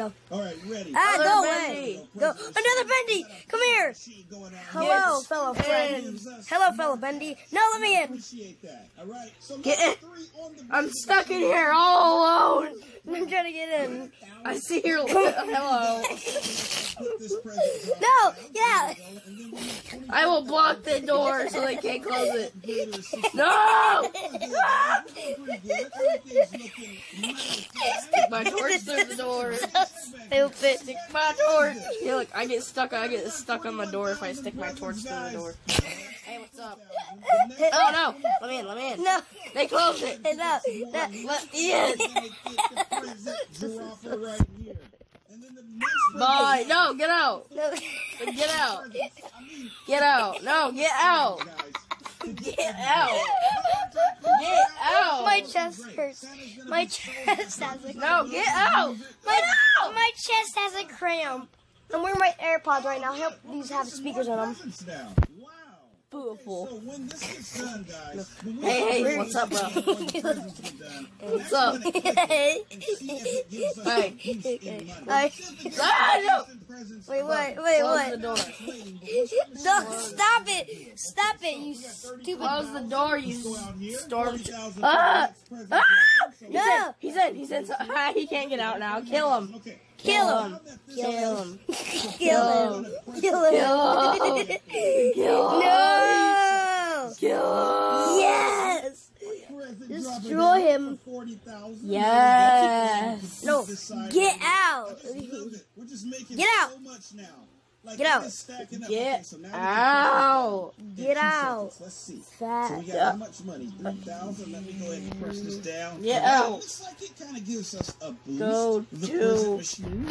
down. There go. All right, ready. Ah, Other go Bendy. away. Go. Another Bendy. Come here. Machine going out. Hello, fellow friend. Hello, fellow Bendy. No, let me in. Appreciate that. All right. So Get in. three on the I'm stuck in here all alone. I'm trying to get in. I see your hello. Put this present drop No, yeah. And then we need 20 I will block the door so they can't close it. No! Pretty good. Everything's looking nice. Stick my torch through the door. Stupid. Stick my torch. Yeah, look, I get stuck. I get stuck on the door if I stick my torch through the door. Hey, what's up? Oh no! Let me in. Let me in. No, They closed it. no, no. Let me in. Giraffe right here. And then the next Bye. No, get out. no. Get out. Get out. No, get out. Get out. Get out. My chest hurts. My chest has a No, get out. my, my chest has a cramp. I'm wearing my AirPods right now. I hope these have speakers on them. Presents Beautiful. So when this gets done, guys, Hey, hey, what's up, bro? when the presents get done, What's up? Hey. and see if it gives us Hey. a boost in money. I- Ah, no. Wait, wait, wait, Close the door. waiting, but what's gonna No, stop it. Stop it, you stupid. Close the door, you go out storm. Ah! presents Ah! So- No. He's in. He's in. Ah, he can't get out now. Kill him. Okay. Kill Kill him. him. Kill Kill him. him. Kill him. Kill him. Kill him. Kill him. No. Kill him. Yes. Present Destroy him. down for 40,000. Yes. No. Get right now. out. I just love it. We're just making Get out. So much now. Like, Get out. it's stacking up. Get Okay, so now we can- out. Get out. seconds. Let's see. So Fat. we got how much money? Three thousand. Let me go ahead and press this down. Get Okay, out. Looks like it kind of gives us a boost. Go the to- machine.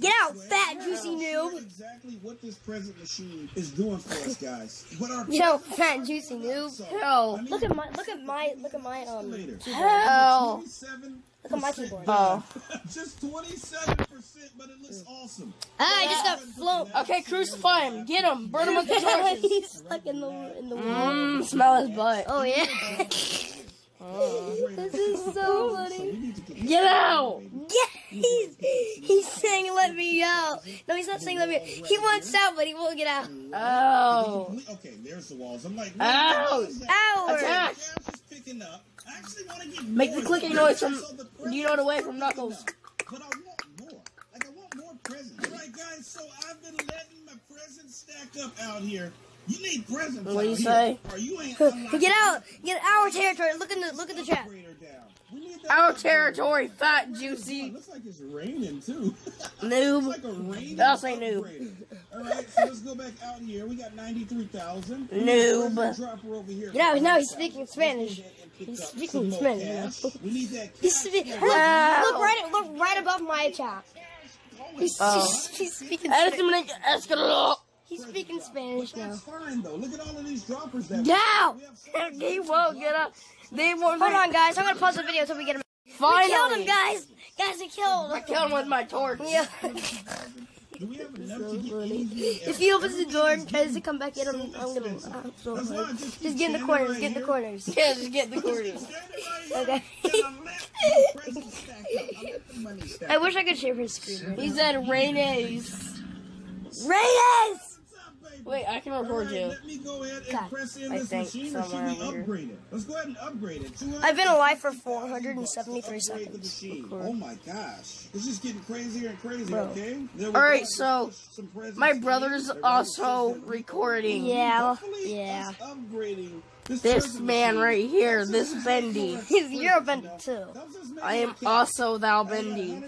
Get out, way. fat, juicy see noob. Exactly what this present machine is doing for us, guys. What our You know, fat juicy noob. So, Hell. I mean, Look at my, look at my, look at my, um, later. Hell. 27% look at my keyboard. Oh. Just 27%, but it looks awesome. Ah, I just got flown. Okay, crucify him. Get him. Burn him with the torches. He's stuck in the, in the wall. Mmm, smell his butt. Oh yeah. Oh. this is so funny. Get out. Yeah, he's he's saying let me out. No, he's not saying let me out. He wants out, but he won't get out. Oh. Okay, there's the walls. I'm like, Ow. what is that? Ow! Attack. I actually want to get Make the clicking noise from- the you know the way from Knuckles? But I want more. Like I want more presents. Right, guys. So I've been letting my presents stack up out here. You need presents. What do you say? You Get out! Get our territory. Look in the look at the trap. upgrader down. We need that Our territory, fat, juicy looks like it's raining too. noob. Like I'll say noob. All right, so let's go back out here. We got ninety-three thousand. Noob. Dropper over here. Now he's speaking Spanish. He's speaking Spanish. He's spe- look, look right look right above my chat. He's, Oh. he's, he's speaking Eres Spa- he's speaking Spanish now. fine though. Look at all of these droppers that Now! we have. so- They won't get up. They won't. Hold on, guys. I'm gonna pause the video until we get him. We killed him, guys. Guys, we killed I killed him with my torch. Yeah. Do we have enough to get anything If he opens the door and tries to come back in, I'm, I'm gonna. I'm so That's why I hard. just Just get in the corners. Get in the corners. Yeah, just get the quarters. Okay. Okay. I wish I could share his screen. He said Reyes. Reyes! Wait, I can record you. Let me go ahead Okay. and press in I this think machine, or should we over here. upgrade it? Let's go ahead and upgrade it. I've been alive for 473 to upgrade the seconds. Oh my gosh. It's just getting crazier and crazier, Bro. okay? There we Alright, so, My in. brother's also recording. Yeah. Yeah. upgrading this, This man machine right here, helps this Bendy. He's more you're Bendy too. Helps us make I am also Thal I got Bendy.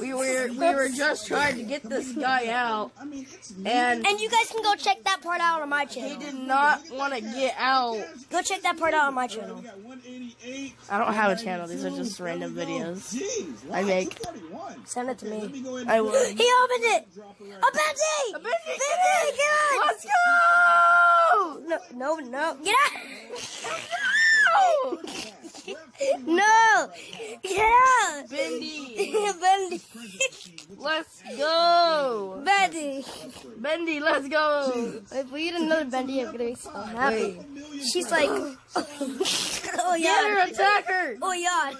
170,000. We were we were just trying to get this guy out, I mean, it's and And you guys can go check that part out on my channel. he did not want to get out. Go check that part out on my channel. we got 188. I don't have a channel. These are just random There we go. videos. I make. Send it to me. let me go ahead I will. He opened it! drop it right A Bendy! A Bendy! Bendy, get out! Let's go! No, no, no. Get out! No! No! Get out! Bendy. Bendy. let's go. Bendy. Bendy, let's go. If we get another Bendy, I'm gonna be so happy. She's like, oh Get yeah, her, attack her. oh yeah.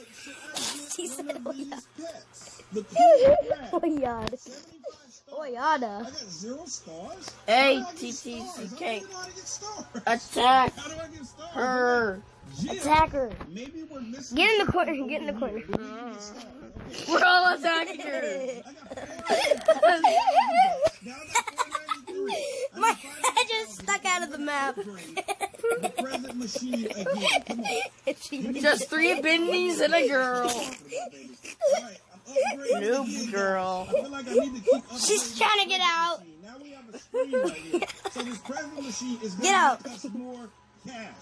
She said, oh yeah, Pets. The cool rat. oh yeah, 75 oh stars. yeah. I got zero stars. Hey, How do I get stars? I don't TTCK. even know how to get stars. Attack How do I get stars? her. Jim, Attack. Maybe we're missing. Get in the corner. Get in the corner. We're all attacking her. I got four. Now I got 493. I My head just stuck out of the map. The present machine again. Come on. She- Just three bendies and a girl. Alright, Noob girl. I feel like I need to keep She's trying to get out. Now we have a screen right here. So this present machine is Get going out. to give us more cash.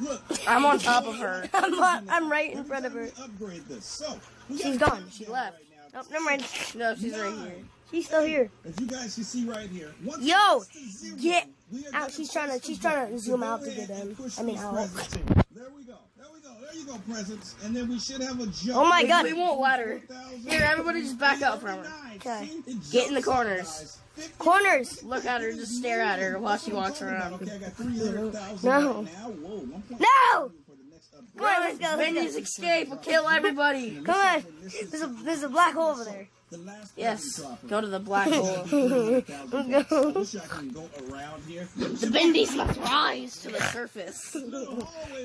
Look. I'm on top of her. I'm, on, I'm right in front of her. Every time we Upgrade this. So She's gone. She left. right. Oh, never mind. No, she's right here. She's still here. If you guys can see right here. Once Yo, it zero, get we out. She's trying to- she's trying to zoom out to get and in. I mean, these out. There we go. There go. There you go, presents. And then we should have a jump. Oh my God. We won't let. Here, everybody just back up from her. Okay. Get in the corners. Corners. Look at her, just stare at her while she walks around. Okay, I got 300,000 No. right now. Whoa, No. for the next upgrade. Come on, let's go. Let's Bendy's go. escape will kill everybody. Come on. There's a there's a black hole over there. The last Yes, go to the black hole. 300,000. I wish I can go around here. The bendies must rise to the surface.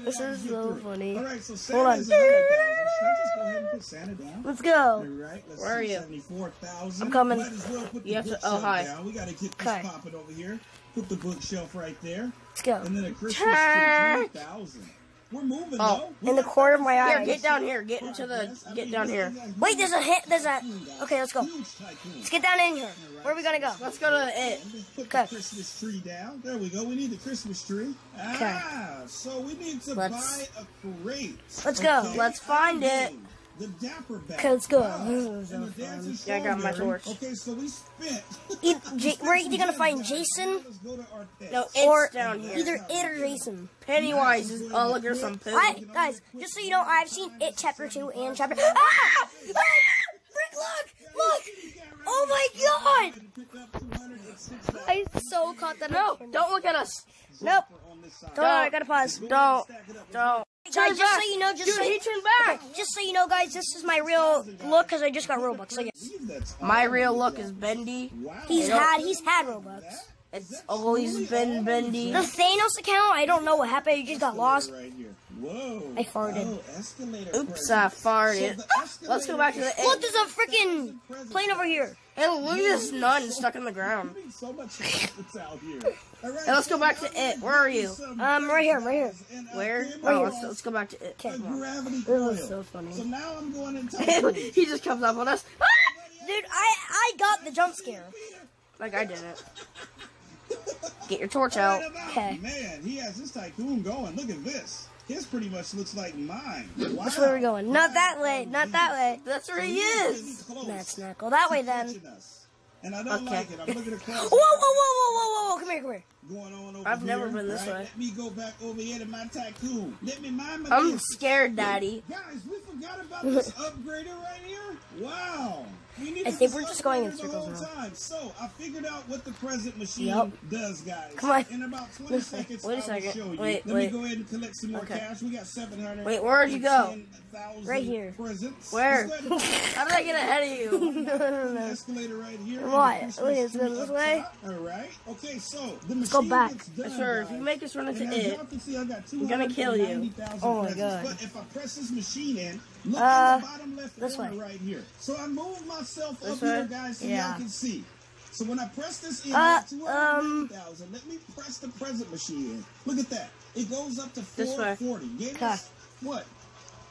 This is so funny. All right, so Hold on. Santa's 100,000. Should I just go ahead and put Santa down? Let's go. right, let's Where are see, you? 74,000. I'm coming. Might as well put You the have to- bookshelf oh, hi. down. We got to get this popping over here. Put the bookshelf right there. Let's go. And then a Christmas Turn. tree, 3,000. We're moving, Oh, though. In the corner of my Here, eye. get down here. Get into the. Get down here. Wait, there's a hit. There's a. Okay, let's go. Let's get down in here. Where are we gonna go? Let's go to it. Put Okay. the Christmas tree down. There we go. We need the Christmas tree. Ah, so we need to Let's- buy a crate. Let's go. Let's find it. The Dapper Bag. Okay, let's go. Wow. So And the dancing Yeah, I got my torch. Okay, so we spent. E- J- we're either gonna find Jason go to our pets. No, or down here. either it or Jason. Pennywise is. Oh, look, there's some poo. I guys, just so you know, I've seen it chapter two and chapter. Ah! ah! Frick, look, look! Oh my god! I so caught that. No, don't look at us. Nope. Hold on, I gotta pause. Don't. Don't. Guys, Turn just back. so you know, just Dude, so he turned back. just so you know, guys, this is my real look because I just got Robux. So yes. My real look is bendy. he's had he's had Robux. It's always been bendy. The Thanos account, I don't know what happened. He just got lost. Right here. Whoa. I farted. Oh, escalator Oops, I farted. Let's go back to the Look, there's a freaking plane over here. Hey, look at this nun stuck in the ground. So much out here. All right, let's go back to it. Where are you? Um, right here, right here. Where? Oh, let's, let's go back to it. Okay. Come on. Gravity This was so funny. So now I'm going into he just comes up on us. Ah! Dude, I I got the jump scare. Like I didn't. Get your torch out. Okay. Man, he has this tycoon going. Look at this. His pretty much looks like mine. Wow. Which way are we going? Not that way. Not that way. That's where he is. Let's not go that way then. And I don't Okay. like it. I'm looking across. Whoa, whoa, whoa, whoa, whoa, whoa! Come here, come here. Going on over I've never been this right? way. Let me go back over here to my tycoon. Let me mind my I'm business. scared, Daddy. Guys, we forgot about this upgrader right here. Wow. I think we're just going in circles now. Time. So I figured out what the present machine Yup. does, guys. Come on. In about 20 Listen. seconds, Wait a second. Wait, Let wait. me go ahead and collect some more Okay. cash. We got 700. Wait, where'd you go? Right here. Presents. Where? Let's go How did I get ahead of you? escalator right here. What? Wait, let's go this way? All right. Okay, so the go machine back. done, Sure, if you make us run into it, see, I'm gonna kill you. Oh my. God. But if I press this machine in, look Uh, at the bottom left this corner way. right here. So I moved myself This up here, guys, so Yeah. y'all can see. So when I press this in, Uh, at 290,000, let me press the present machine in. Look at that. It goes up to This way. 440. Gave Okay. us, what,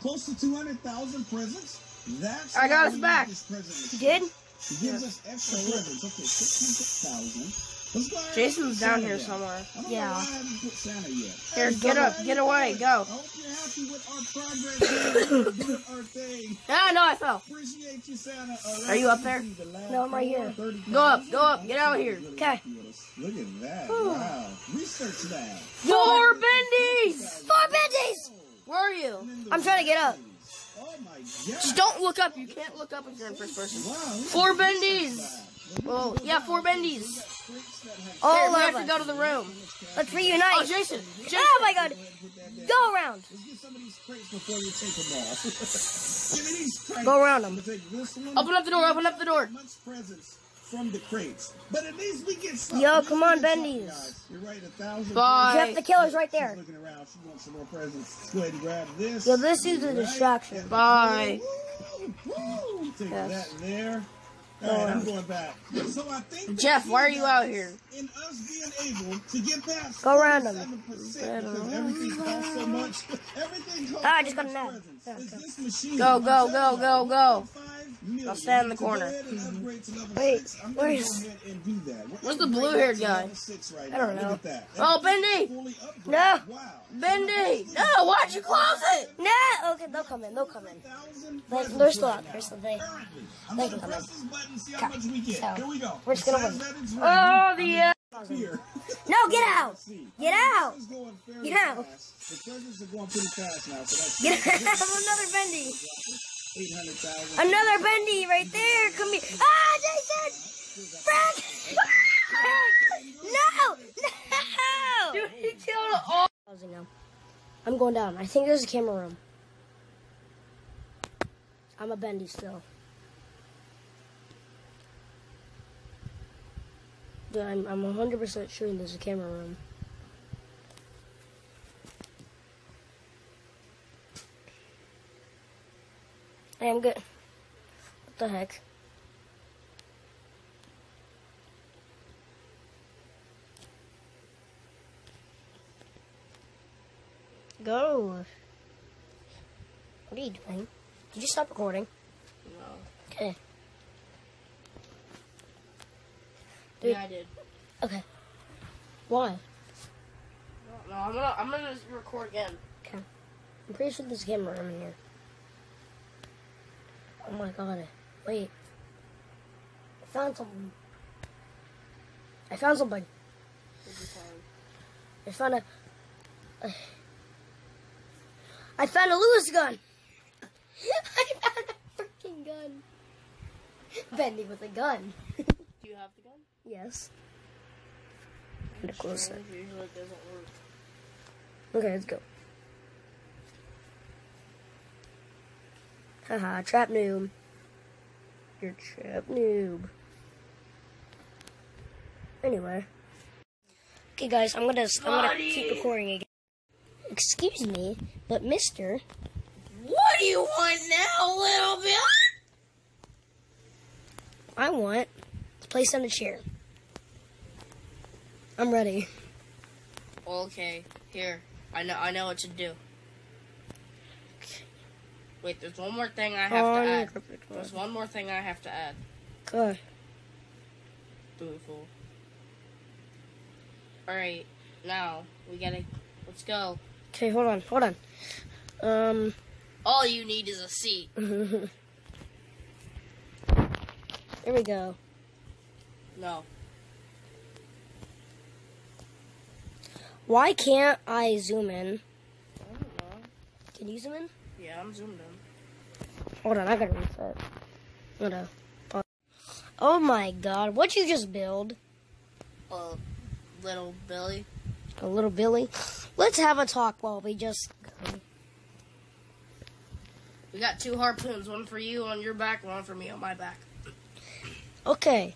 close to 200,000 presents? That's I got us back. this present You machine. did? He gives us extra presents. Okay, 600,000. Let's go ahead and Jason's down Santa here somewhere. Yeah. know why I haven't put Santa yet. Here, get up, get away, go. I hope you're happy with our progress here. We're doing our thing. Ah, no, I fell. You, Santa. All right. Are you up there? No, I'm right here. Go up, go up, get out of here. Okay. Look at that. Wow. Research lab. Four bendies! Four bendies! Where are you? I'm trying to get up. Oh my god. Just don't look up. You can't look up if you're in first person. Four bendies. Oh, yeah, four bendies. All Here, we of have to go to the room. Let's oh, reunite. Oh, Jason. Jason. Oh my god. Go around. Let's get some of these crates before you take them off. Give me these crates. Go around them. I'm gonna take this one. Open up the door. Open up the door. Presents from the crates, but at least we get some. Yo, come on, get something, You're right, a thousand. Bye. Jeff the killer's right She's there. looking around. She wants some more presents. Go ahead and grab this. Yo, this is a Right? distraction. Bye. Woo, woo. Take Yes. that there. Right, I'm going back. So I think Jeff, why are you out here? In us being able to get past Go around them. 47% because everything costs so much. Everything costs Ah, I just got an ad. presents. Yeah, Is okay. this machine- Go, go, go, go, go. 1.5 million. I'll stand in the corner. ahead and upgrade to level Wait, six, I'm gonna where's- go ahead and do that. We're Where's the blue-haired guy? level six right I don't know. Look at that. Oh, Bendy. No. Bendy. No, why'd you close it? Nah, okay, they'll come in. They'll come in. Thousand They, presents they're still out now. there, so they. They can come in. this button, see how much we get. So, Here we go. we're just gonna win. Oh, the. Uh, Here. No, get out! Get out! This is going fairly Get out! The presents are going pretty fast now, so that's Get out! Another bendy. 800,000. Another bendy right there. Come here. Ah, Jason! Frank! no! No! dude, he killed all. I'm going down. I think there's a camera room. I'm a bendy still. Dude, I'm, I'm 100% sure there's a camera room. I am good. What the heck? Go. What are you doing? Did you stop recording? No. Okay. Dude. Yeah, I did. Okay. Why? No, I'm gonna. I'm gonna record again. Okay. I'm pretty sure there's a camera in here. Oh my god. Wait. I found something. I found something. I found a. I found a Lewis gun. I found a freaking gun. Bendy with a gun. Do you have the gun? yes. Kinda close it. Usually doesn't work. Okay, let's go. Haha, trap noob. You're trap noob. Anyway. Okay, guys, I'm gonna I'm gonna Buddy. keep recording again. Excuse me, but Mister, What do you want now, little bit? I want to place on the chair. I'm ready. Okay, here. I know. I know what to do. Wait, there's one more thing I have Oh, to add. There's one more thing I have to add. Okay. Beautiful. All right, now we gotta. Let's go. Okay, hold on, hold on. Um. All you need is a seat. Here we go. No. Why can't I zoom in? I don't know. Can you zoom in? Yeah, I'm zoomed in. Hold on, I gotta reset. Hold on. Pause. Oh my god, what'd you just build? Uh, little Billy. A little Billy? Let's have a talk while we just. We got two harpoons. One for you on your back, one for me on my back. Okay.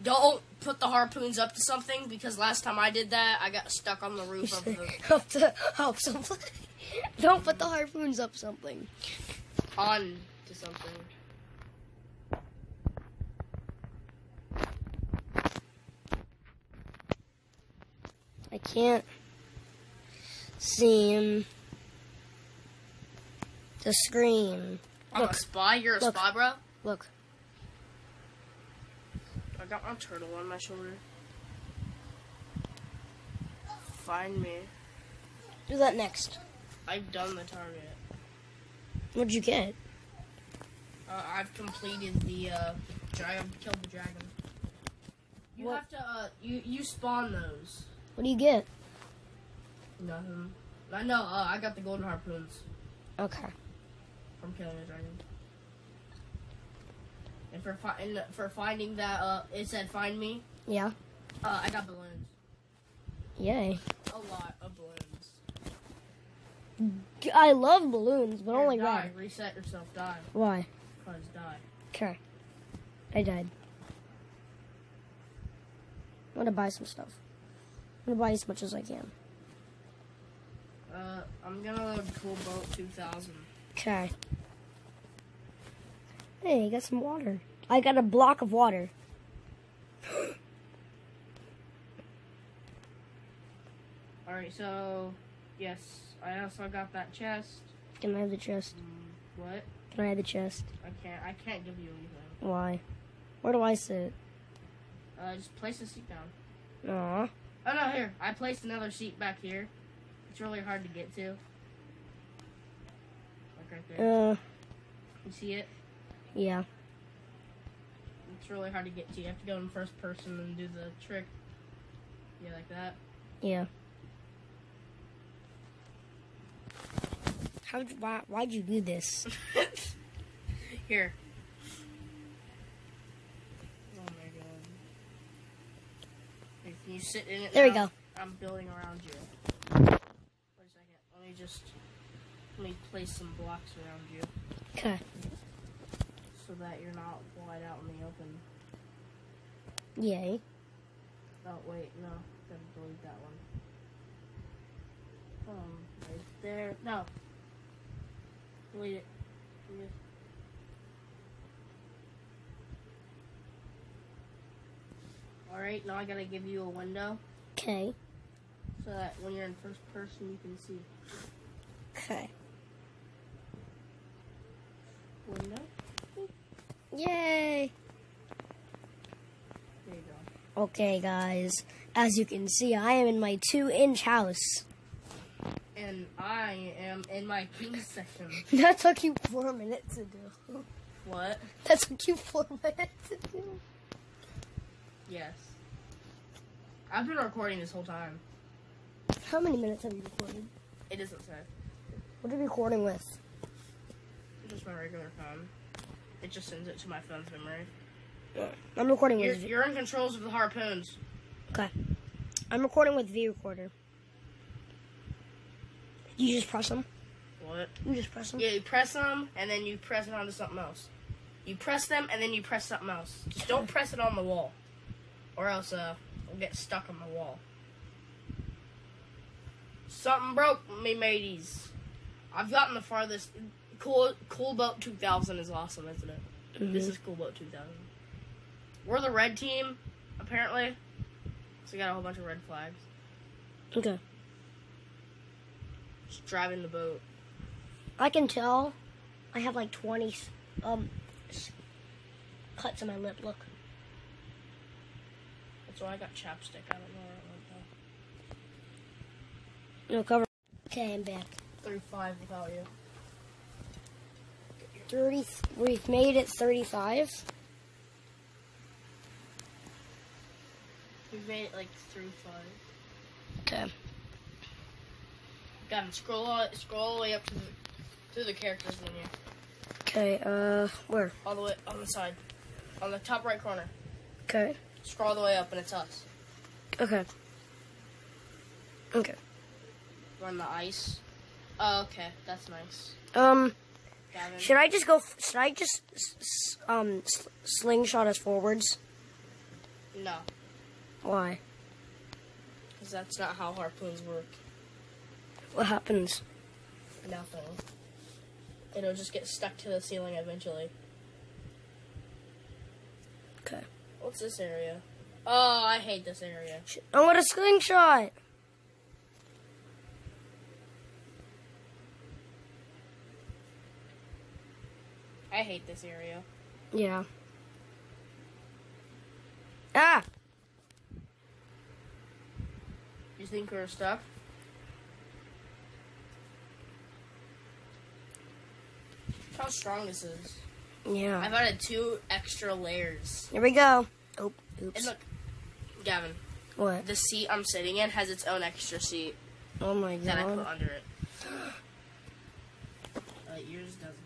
Don't put the harpoons up to something because last time I did that, I got stuck on the roof of the help to help something. Don't put the harpoons up something. On to something. I can't seem the screen. I'm Look. a spy. You're a Look. spy, bro. Look. I got my turtle on my shoulder. Find me. Do that next. I've done the target. What'd you get? Uh, I've completed the uh, dragon. Killed the dragon. You What? have to. Uh, you you spawn those. What do you get? Nothing. I know. Uh, I got the golden harpoons. Okay. from killing the dragon. And for fi- and for finding that, uh, it said find me. Yeah. Uh, I got balloons. Yay. A lot of balloons. I love balloons, but Here, only die. red. Reset yourself. Die. Why? Cause die. Okay. I died. I'm gonna buy some stuff. I'm gonna buy as much as I can. Uh, I'm gonna load Cool Boat 2000. Okay. Hey, I got some water. I got a block of water. Alright, so, yes, I also got that chest. Can I have the chest? Mm, what? Can I have the chest? I can't, I can't give you anything. Why? Where do I sit? Uh, just place the seat down. Aw. Oh no, here. I placed another seat back here. It's really hard to get to. Like right there. Uh, You see it? yeah. It's really hard to get to. You have to go in first person and do the trick. Yeah, like that. Yeah. How? Why? Why'd you do this? Here. Oh my god. If you sit in it There we go. I'm building around you. Wait a second. Let me just let me place some blocks around you Okay. so that you're not wide out in the open. Yay. Oh wait, no. Gotta delete that one. Um, right there. No. Alright, now I gotta give you a window Okay. so that when you're in first person you can see. Okay. Window? Yay. There you go. Okay, guys. As you can see, I am in my two-inch house. And I am in my king section. That took you four minutes to do. What? That took you four minutes to do. Yes. I've been recording this whole time. How many minutes have you recorded? It doesn't say. What are you recording with? Just my regular phone. It just sends it to my phone's memory. I'm recording You're, with. you're in controls of the harpoons. Okay. I'm recording with V recorder. You just press them. What? You just press them. Yeah, you press them and then you press it onto something else. You press them and then you press something else. Just don't press it on the wall, or else uh, it'll get stuck on the wall. Something broke me, mateys. I've gotten the farthest. Cool, cool boat 2000 is awesome, isn't it? This is cool boat 2000. We're the red team, apparently. So we got a whole bunch of red flags. Okay. Just driving the boat. I can tell. I have like 20 um cuts on my lip. Look. That's why I got chapstick. I don't know where it went though. No cover. Okay, I'm back. 35 without you. 30. We've made it 35. We've made it like through five. Okay. Got him. Scroll all, scroll all the way up to the to the characters menu. Okay. Uh, where? All the way on the side, on the top right corner. Okay. Scroll all the way up, and it's us. Okay. Okay. We're on the ice. Oh, okay, that's nice. Um, Gavin. should I just go? Should I just um slingshot us forwards? No, Why? because that's not how harpoons work. What happens? Nothing. It'll just get stuck to the ceiling eventually. Okay. What's this area? Oh, I hate this area. I want a slingshot. I hate this area. Yeah. Ah. You think we're stuck? How strong this is. Yeah. I've added two extra layers. Here we go. Oh, And oops. look, Gavin, What? the seat I'm sitting in has its own extra seat Oh my god. that I put under it. Uh, yours doesn't.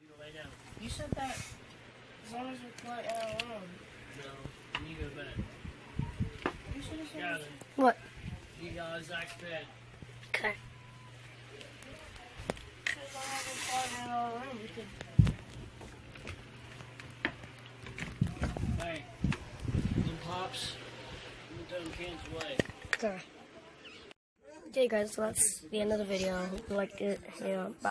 You go lay down. You said that as long as we play in our room. No, you go back. You should have said Got it. What? You got Zach's bed. Okay. Hey, pops. Okay. Okay, guys, so that's the end of the video. Liked it. You know, bye.